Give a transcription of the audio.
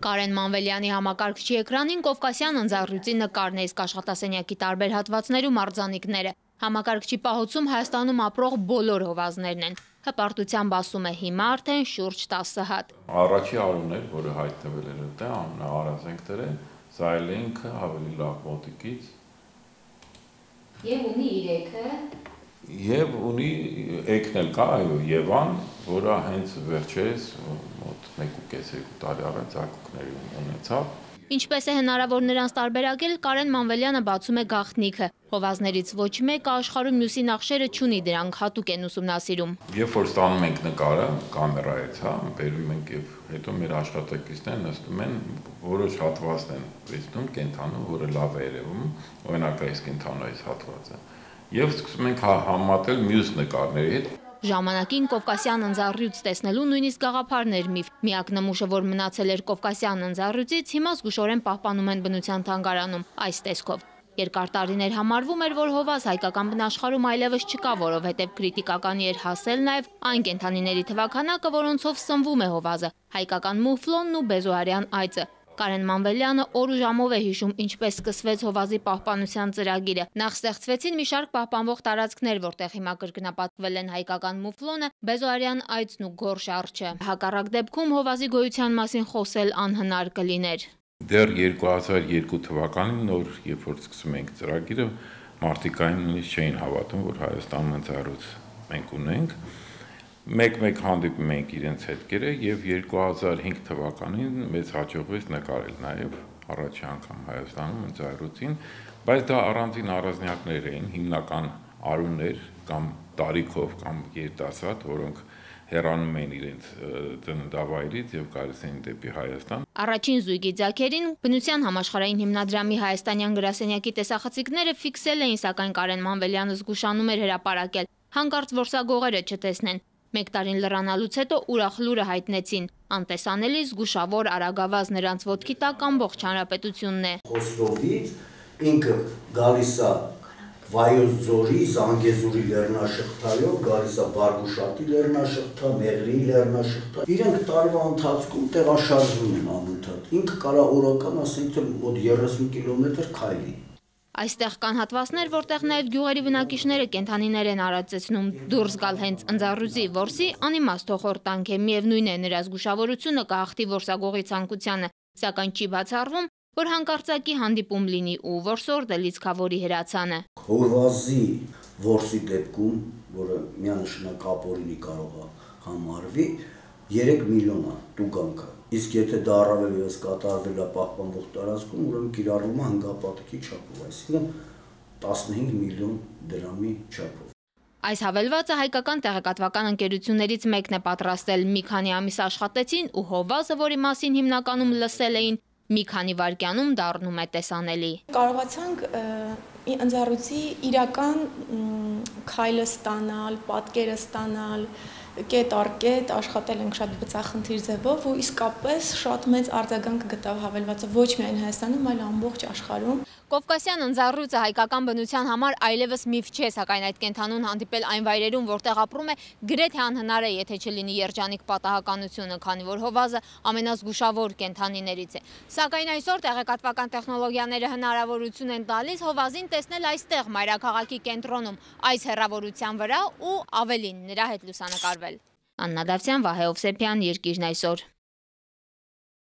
Կարեն Մանվելյանի համակարգչի էկրանին Կովկասյան ընձառյուծի նկարն է, իսկ աշխատասենյակի տարբեր հատվածներում արձանիկները։ Համակարգչի պահոցում Հայաստանում ապրող բոլոր հովազներն են։ Հպարտությամբ ասում է հիմա արդեն շուրջ 10 հատ։ Առաջի արունն էր, որը հայտնվել էր այդտեղ, ամենաարազենք դրել, զայլենքը ավելի լավ մոտիկից։ Եվ ունի 3-ը եւ ունի եկն էլ կա այո Եվան, որը հենց վերջերս մոտ 1.5-2 տարի առաջ ակուկների ունեցավ։ Ինչպես է հնարավոր նրանց տարբերակել, Կարեն Մանվելյանը բացում է գաղտնիքը։ Հովազներից ոչ մեկը աշխարհում մյուսի նախշերը չունի, դրանք հատուկ են ուսումնասիրում։ Երբ որ ստանում ենք նկարը կամերայից, հա, բերում ենք եւ հետո մեր աշխատակիցներն նստում են որոշ հատվածն են լիցնում կենթանու, որը լավ է երևում, օրինակ այս կենթանու այս հատվածը։ հատված Եվ սկսում ենք հա, համատել մյուս նկարների հետ Ժամանակին Կովկասյան ընձառյուծ տեսնելու նույնիսկ գաղափարներ միվ։ Միակ նմուշը, որ մնացել էր Կովկասյան ընձառյուծից, հիմա զգուշորեն պահպանում են բնության թանգարանում այս տեսքով։ Երկար տարիներ համարվում էր, որ հովազ հայկական բնաշխարում այլևս չկա, որովհետև քրիտիկականի էր հասել նաև այն կենթանիների թվականակը, որոնցով սնվում է հովազը՝ հայկական մուֆլոնն ու բեզոարյան այծը։ Կարեն Մանվելյանը օր ու ժամով է հիշում ինչպես սկսվեց հովազի պահպանության ծրագիրը։ Նախ ստեղծվեցին մի շարք պահպանվող տարածքներ, որտեղ հիմա կրկնապատկվել են հայկական մուֆլոնը, բեզոարյան այծն ու գոր շարչը։ Հակառակ դեպքում հովազի գոյության մասին խոսել անհնար կլիներ։ Դեռ 2002 թվականին նոր երբ որ սկսում ենք ծրագիրը, մարդիկային նույնիսկ չէին հավատում, որ Հայաստանում ընձառյուծ մենք ունենք մեկ-մեկ հանդիպում էինք իրենց հետքերը եւ 2005 թվականին մեծ հաջողվեց նկարել նաեւ առաջի անգամ Հայաստանում ընձայրուցին, բայց դա առանձին առանձնյակներ էին, հիմնական արուններ կամ տարիքով կամ երիտասարդ, որոնք հեռանում էին իրենց ծննդավայրից եւ գալիս էին դեպի Հայաստան։ Առաջին զույգի ձակերին բնության համաշխարհային հիմնադրամի հայաստանյան գրասենյակի տեսախցիկները ֆիքսել էին, սակայն Կարեն Մանվելյանը զգուշանում էր հրապարակել հանկարծ որսագողերը չտեսնեն։ Մեկ տարին լրանալուց հետո ուրախ լուրը հայտնեցին։ Անտեսանելի զգուշավոր արագավազ նրանց ոտքի տակ ամբողջ հանրապետությունն է։ Խոստովից ինքը գալիս է Վայոց ձորի, Զանգեզուրի լեռնաշղթայով, գալիս է Բարգուշատի լեռնաշղթա, Մեղրի լեռնաշղթա։ Իրենք տարվա ընթացքում տեղաշարժվում են անընդհատ։ Ինքը կարա օրական, ասենք թե մոտ 30 կիլոմետր քայլի։ Այստեղ կան հատվածներ, որտեղ նաև գյուղերի բնակիչները կենթանիներ են արածեցնում։ Դուրս գալ հենց ընձառյուծի որսի անիմաստ հոխորտանք է, միևնույն է նրա զգուշավորությունը կախտի որսագողի ցանկությանը, սակայն չի բացառվում, որ հանկարծակի հանդիպում լինի ու որսորդը լիցքավորի հրացանը։ Հորվազի որսի դեպքում, որը միանշանակ ապօրինի կարող է համարվի, 3 միլիոն է տուգանքը Իսկ եթե դա առավել եւս կատարվել է պահպանվող տարածքում, ուրեմն կիրառվում է հնգապատկի չափով, այսինքն 15 միլիոն դրամի չափով։ Այս հավելվածը հայկական տեղեկատվական ընկերություններից մեկն է պատրաստել։ Մի քանի ամիս աշխատեցին ու հովազը, որի մասին հիմնականում լսել էին, մի քանի վայրկյանում դառնում է տեսանելի։ Կարողացանք ընձառյուծի իրական քայլը ստանալ, պատկերը ստանալ, կետ առ կետ աշխատել ենք շատ բծախնդիր ձևով ու իսկապես շատ մեծ արձագանք գտավ հավելվածը ոչ միայն Հայաստանում, այլ ամբողջ աշխարհում։ Կովկասյան ընձառյուծը հայկական բնության համար այլևս միֆ չէ, սակայն այդ կենթանուն հանդիպել այն վայրերում, որտեղ ապրում է, գրեթե անհնար է, եթե չլինի երջանիկ պատահականությունը, քանի որ հովազը ամենազգուշավոր կենթանիներից է։ Սակայն այսօր տեղեկատվական տեխնոլոգիաները հնարավորություն են տալիս հովազին տեսնել այստեղ մայրաքաղաքի կենտրոնում, այս հերավորության վրա ու ավելին նրա հետ լուսանկարվել։ Աննա Դավթյան, Վահե Օվսեփյան, Երկիրն այսօր։